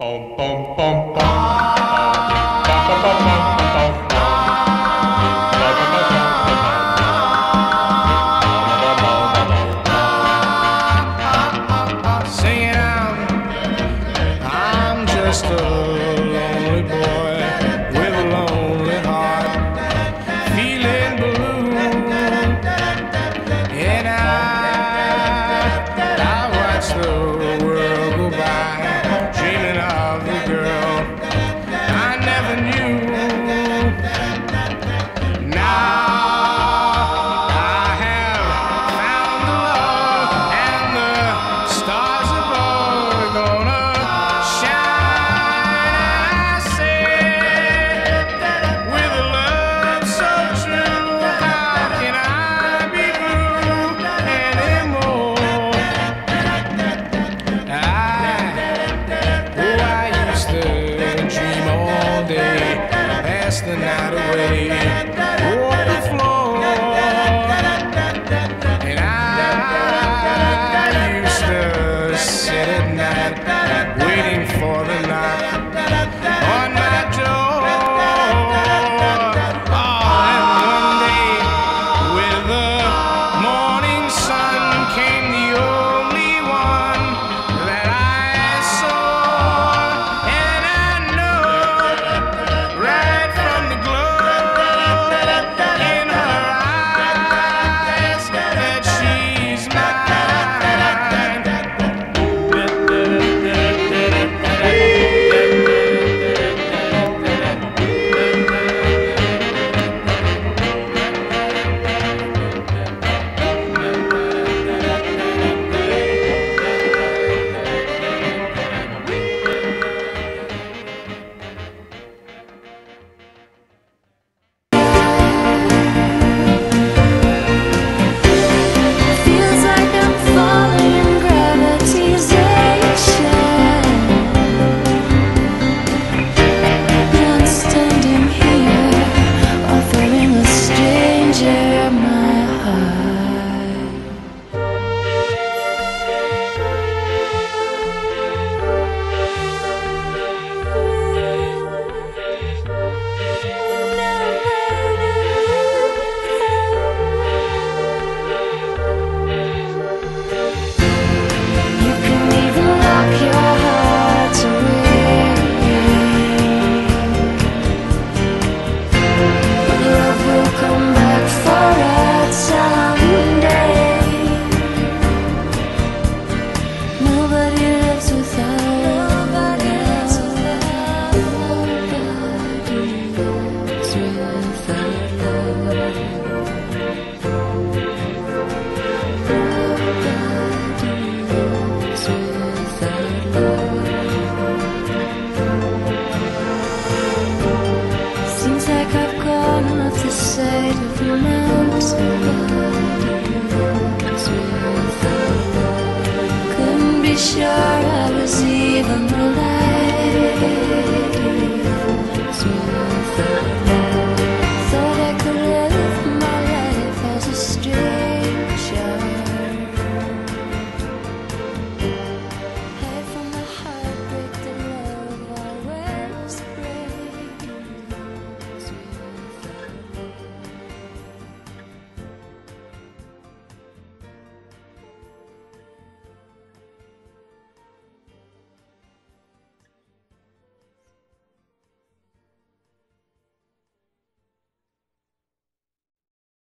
Bum, bum, bum, bum. I'm just a the night away. on the floor, and I. side of your mountain. Couldn't be sure